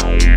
Bye.